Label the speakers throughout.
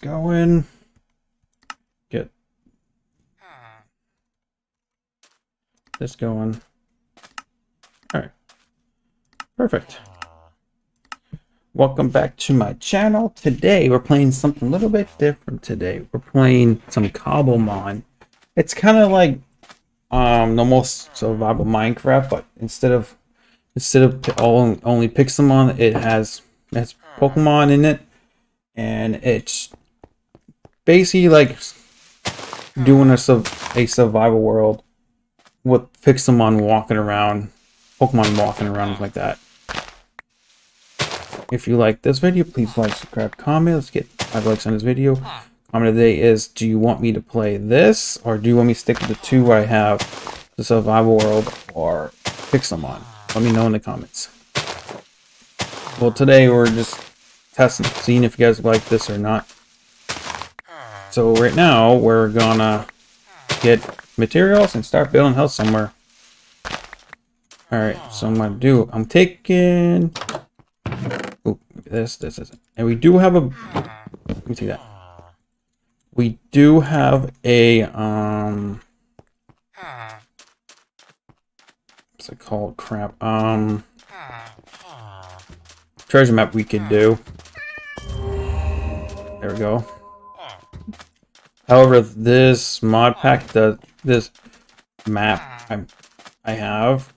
Speaker 1: going. Get this going. All right. Perfect. Welcome back to my channel. Today we're playing something a little bit different today. We're playing some Cobblemon. It's kind of like um most survival Minecraft, but instead of instead of all, only Pixelmon, it has it has Pokemon in it, and it's basically like doing a, a survival world with Pixelmon walking around, Pokemon walking around like that. If you like this video, please like, subscribe, comment. Let's get five likes on this video. Comment today is, do you want me to play this, or do you want me to stick with the two where I have, the survival world or Pixelmon? Let me know in the comments. Well, today we're just testing, seeing if you guys like this or not. So right now, we're gonna get materials and start building house somewhere. Alright, so I'm gonna do, I'm taking Ooh, this, this, this. And we do have a... Let me take that. We do have a, um... What's it called? Crap. Um... Treasure map we could do. There we go. However, this mod pack, the this map I, I have,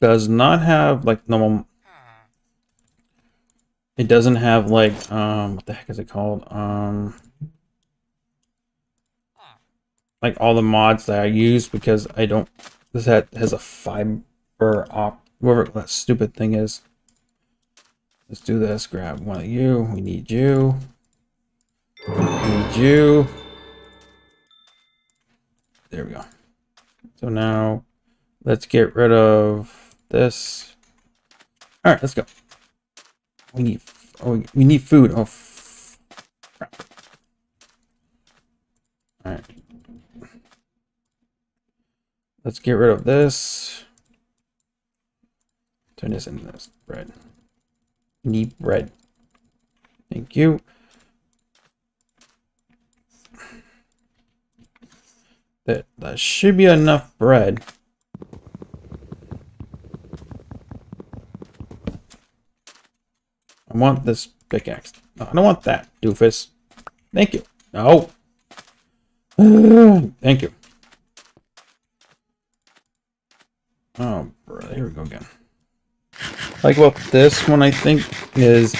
Speaker 1: does not have like normal it doesn't have like um what the heck is it called? Um like all the mods that I use because I don't this hat has a fiber op whatever that stupid thing is. Let's do this. Grab one of you. We need you. You. There we go. So now let's get rid of this. All right, let's go. We need, oh, we need food. Oh, crap. All right. Let's get rid of this. Turn this into this bread. Need bread. Thank you. That that should be enough bread. I want this pickaxe. No, I don't want that, doofus. Thank you. No. Thank you. Oh, bro, here we go again. Like, well, this one I think is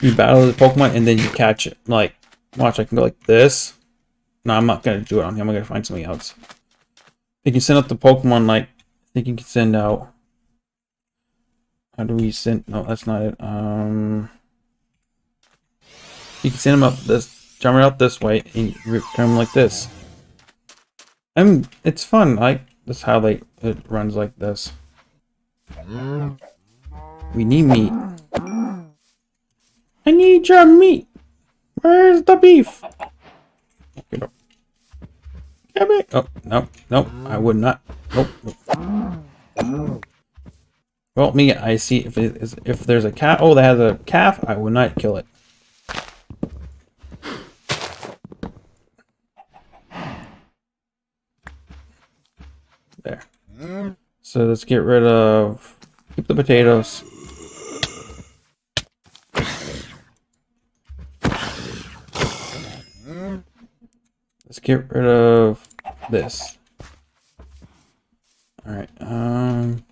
Speaker 1: you battle the Pokemon and then you catch it. Like, watch, I can go like this. No, I'm not gonna do it on. I'm gonna find something else. You can send out the Pokemon like you can send out how do we send? No, that's not it. Um, you can send them up this, jump out this way, and return them like this. And it's fun. Like that's how they it runs like this. We need meat. I need your meat. Where's the beef? Get up. Get back. Oh no, no, I would not. Nope. nope. Well, me, I see if it is, if there's a cat. Oh, that has a calf. I would not kill it. There. Mm. So let's get rid of keep the potatoes. Let's get rid of this. All right. Um.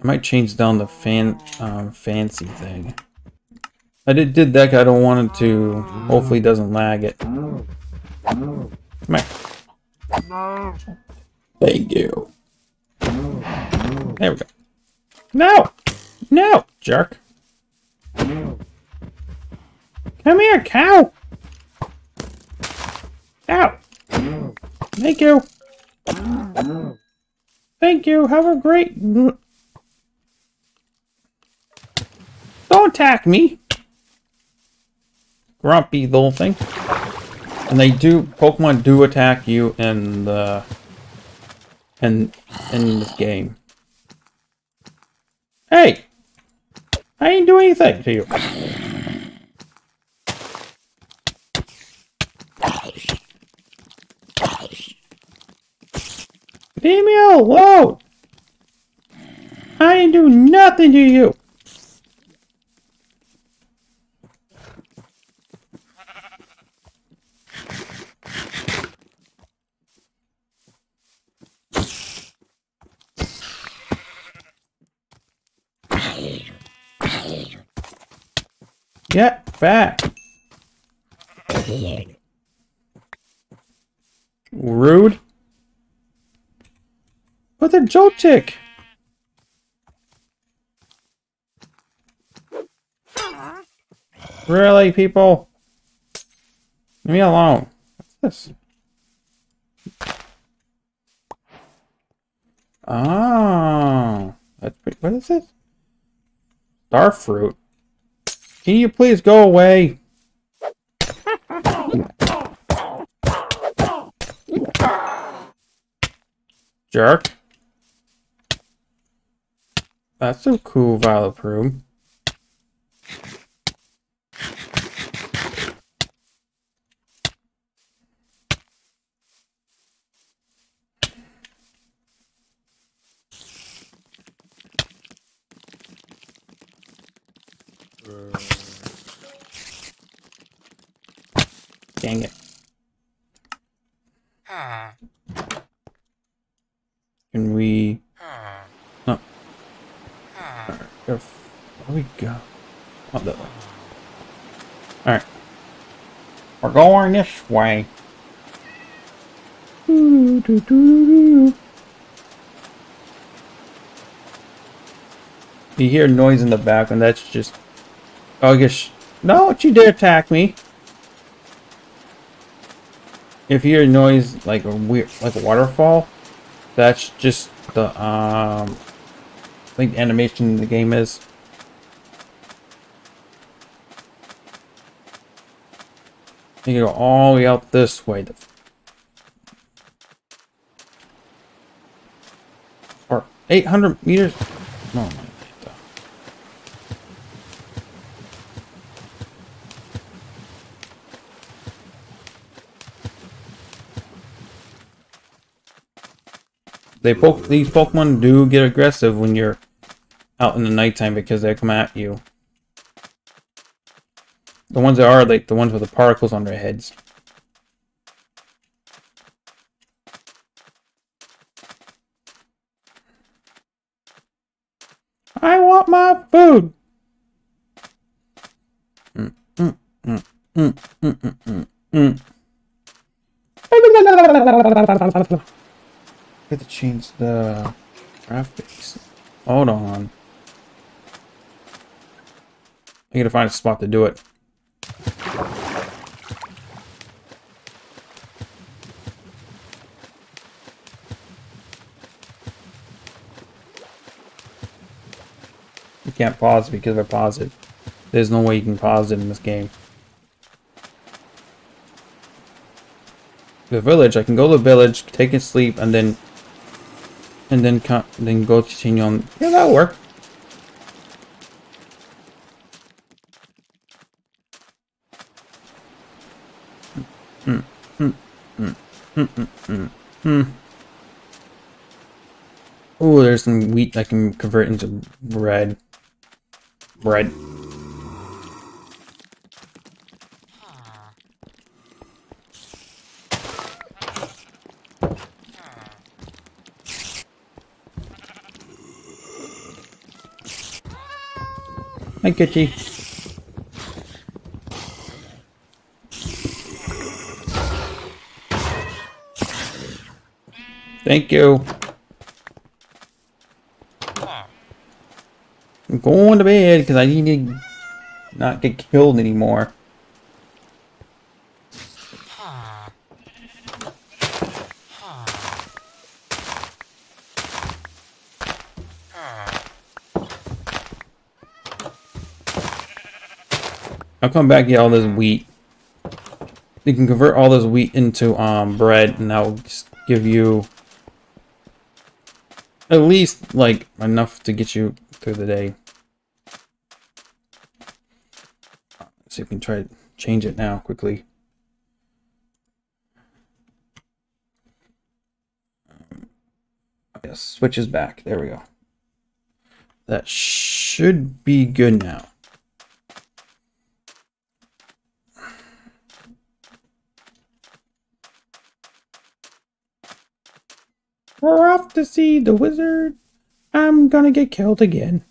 Speaker 1: I might change down the fan um, fancy thing. I did did that. I don't want it to. Hopefully, doesn't lag it. Come here. Thank you. There we go. No, no, jerk. Come here, cow. Cow. Thank you. Thank you. Have a great Don't attack me! Grumpy little thing. And they do, Pokemon do attack you in the, in, in this game. Hey! I didn't do anything to you. Leave me alone! I didn't do nothing to you! Get back! Rude. But the Joltik! Really, people? Leave me alone. What's this? Oh. That's pretty, what is this? Star fruit. Can you please go away? Jerk. That's a cool Vileplume. Dang it. Ah. Can we... No. Alright, where we go? Alright. We're going this way. You hear noise in the back, and that's just... Oh, I guess... No, you dare attack me! If you hear noise like a weird, like a waterfall, that's just the um, I think the animation in the game is. You go all the way out this way. Or 800 meters. My They poke these Pokemon do get aggressive when you're out in the nighttime because they come at you. The ones that are like the ones with the particles on their heads. I want my food. Mm, mm, mm, mm, mm, mm, mm. mm. I have to change the graphics. Hold on. I gotta find a spot to do it. You can't pause because I pause it. There's no way you can pause it in this game. The village, I can go to the village, take a sleep, and then and then then go continue on. Yeah, that'll work. Hmm. Hmm. Hmm. Hmm. Hmm. Hmm. hmm. Oh, there's some wheat I can convert into bread. Bread. Hi, Kitty. Thank you. I'm going to bed because I need to not get killed anymore. I'll come back get all this wheat. You can convert all this wheat into um, bread, and that will give you at least, like, enough to get you through the day. Let's see if we can try to change it now quickly. Yes, switches back. There we go. That should be good now. We're off to see the wizard. I'm gonna get killed again.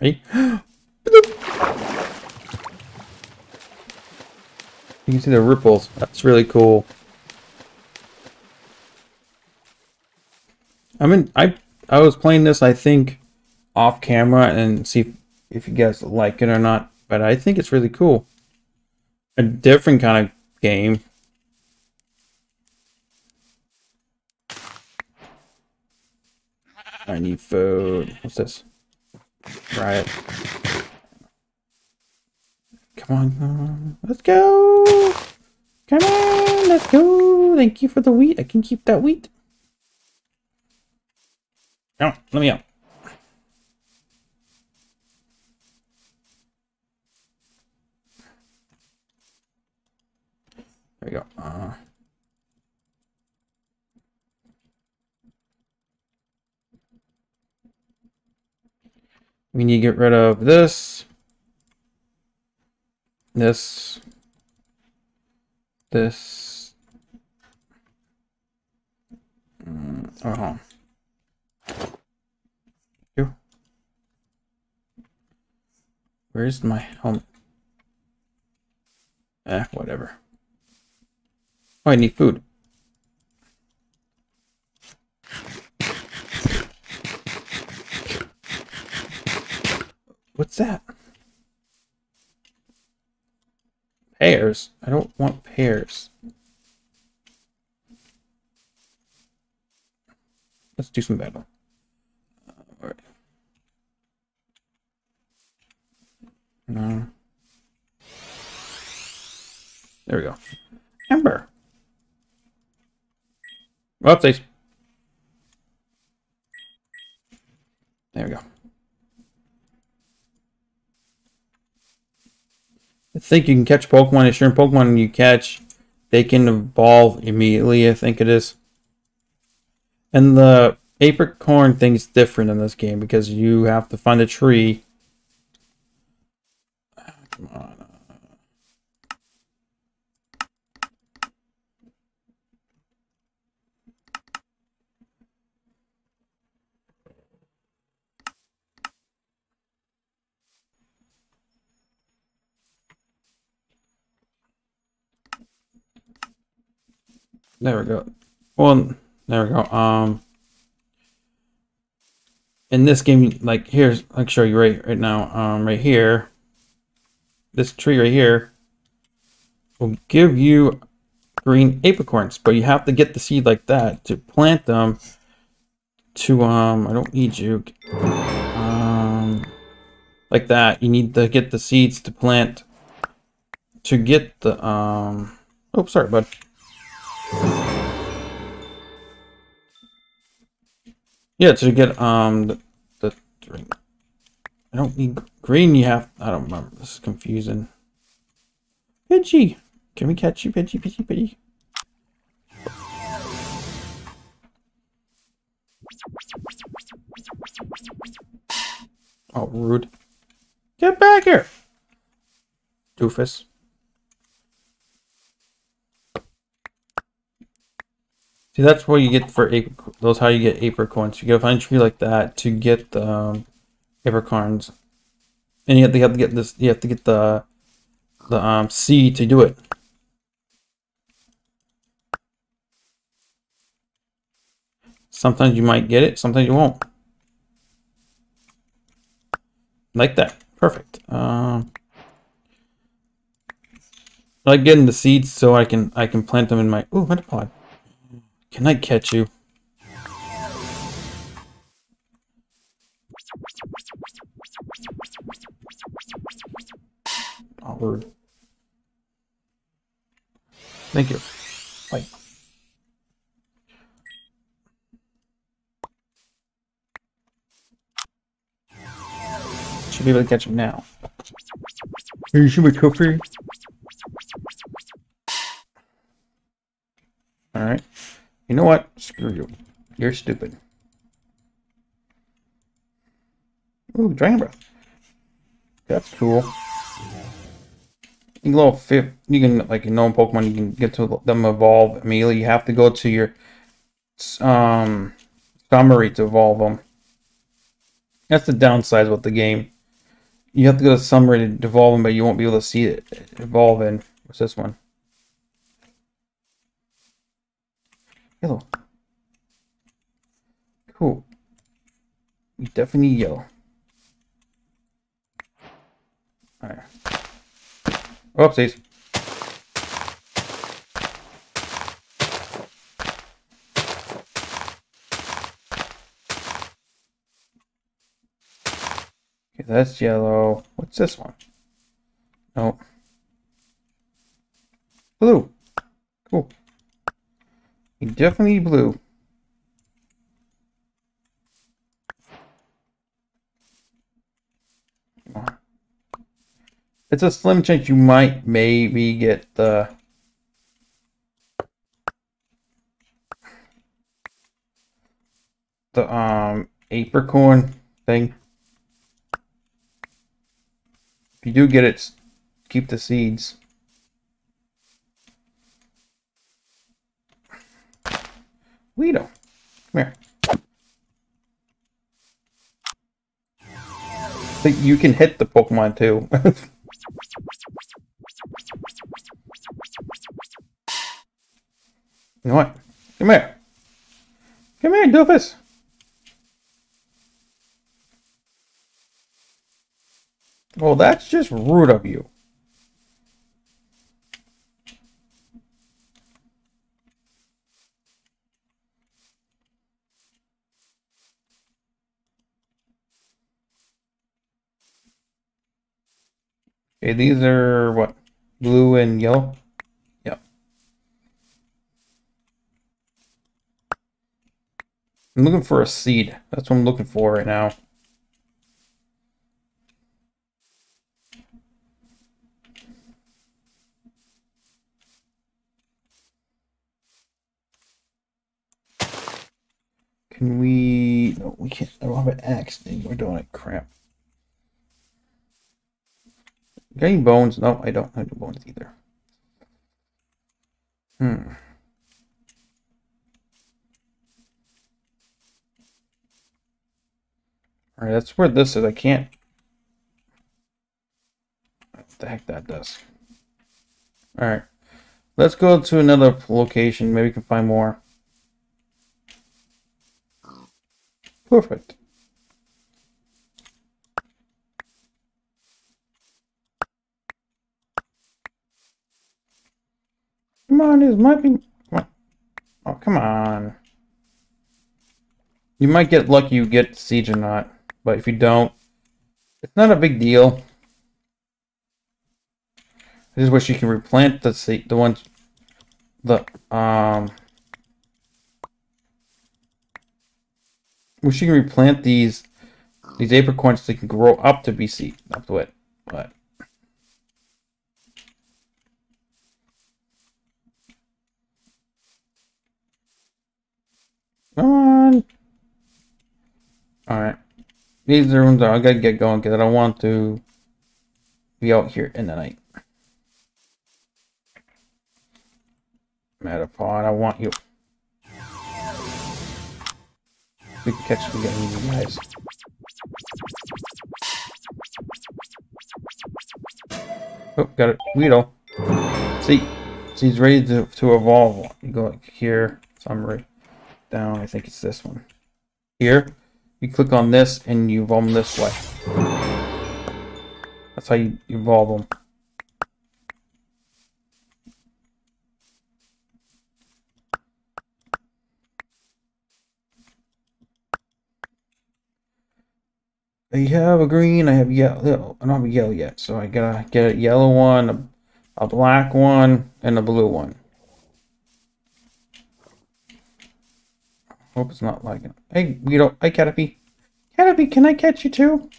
Speaker 1: You can see the ripples. That's really cool. I mean, I I was playing this, I think, off camera and see if, if you guys like it or not. But I think it's really cool. A different kind of game. I need food. What's this? Try it. Come on. Let's go. Come on, let's go. Thank you for the wheat. I can keep that wheat. Come on, let me out. There we go. Uh, We need to get rid of this, this, this. Mm, uh huh. Where's my helmet? Eh, whatever. Oh, I need food. What's that? Pears? I don't want pears. Let's do some battle. All right. No. There we go. Ember. Whoopsies. There we go. I think you can catch Pokemon. If you're in Pokemon you catch, they can evolve immediately, I think it is. And the apricorn thing is different in this game because you have to find a tree. Ah, come on. There we go. Well, there we go. Um, in this game, like here's, I'll show you right right now. Um, right here, this tree right here will give you green apricorns, but you have to get the seed like that to plant them. To um, I don't need you. Um, like that. You need to get the seeds to plant to get the um. Oh, sorry, bud. Yeah, to get um the, the drink. I don't need green. You have. I don't remember. This is confusing. Pidgey, can we catch you, Pidgey, Pidgey, Pidgey? Oh, rude. Get back here, doofus. See, that's what you get for apricot. Those how you get apricorns. You go find a tree like that to get the um, apricorns, and you have to, you have to get this. You have to get the the um, seed to do it. Sometimes you might get it. Sometimes you won't. Like that. Perfect. Um, I like getting the seeds so I can I can plant them in my. Ooh, metapod. Can I catch you? Rude. Thank you. Bye. Should be able to catch him now. Are you sure my trophy? You know what? Screw you. You're stupid. Ooh, Dragon Breath. That's cool. You can level. You can like in known Pokemon, you can get to them evolve immediately. You have to go to your um summary to evolve them. That's the downside with the game. You have to go to summary to evolve them, but you won't be able to see it evolve in. What's this one? Yellow. Cool. You definitely need yellow. Alright. Oh, Oopsies. Okay, that's yellow. What's this one? Nope. Blue. Cool. You definitely blue. It's a slim chance you might maybe get the the um apricorn thing. If you do get it, keep the seeds. Weedle, come here. You can hit the Pokemon too. You know what? Come here. Come here, doofus. Well, that's just rude of you. Okay, these are what? Blue and yellow? Yep. I'm looking for a seed. That's what I'm looking for right now. Can we... No, we can't. I don't have an axe. We're doing it. Crap. Any bones? No, I don't have any bones either. Hmm. Alright, that's where this is. I can't... What the heck that does. Alright. Let's go to another location. Maybe we can find more. Perfect. Come on, this might be... Oh, come on. You might get lucky you get Siege or not. But if you don't, it's not a big deal. This is where she can replant the seed, the ones, the, um, where she can replant these, these apricorns so they can grow up to be seed, up to it, but. Come on. Alright. These rooms are, I gotta get going because I don't want to be out here in the night. Metapod, I want you. We can catch the you guys. Oh, got it. Weedle. See, see, he's ready to, to evolve. You go here, summary, down. I think it's this one. Here, you click on this and you evolve them this way. That's how you evolve them. I have a green, I have yellow, I don't have a yellow yet, so I gotta get a yellow one, a, a black one, and a blue one. Hope it's not like. Hey, Guido. Hey, Caterpie. Caterpie, can I catch you too?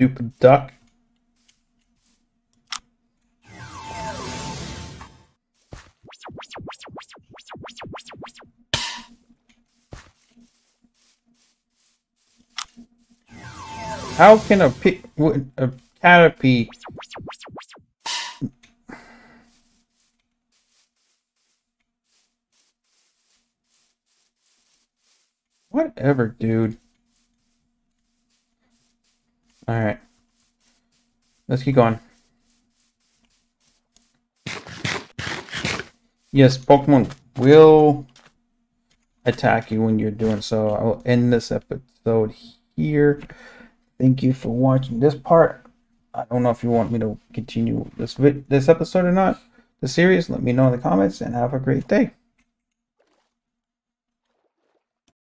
Speaker 1: Stupid duck. How can a pig, a caterpie Whatever, dude. Alright. Let's keep going. Yes, Pokemon will attack you when you're doing so. I will end this episode here. Thank you for watching this part. I don't know if you want me to continue this this episode or not. The series, let me know in the comments and have a great day.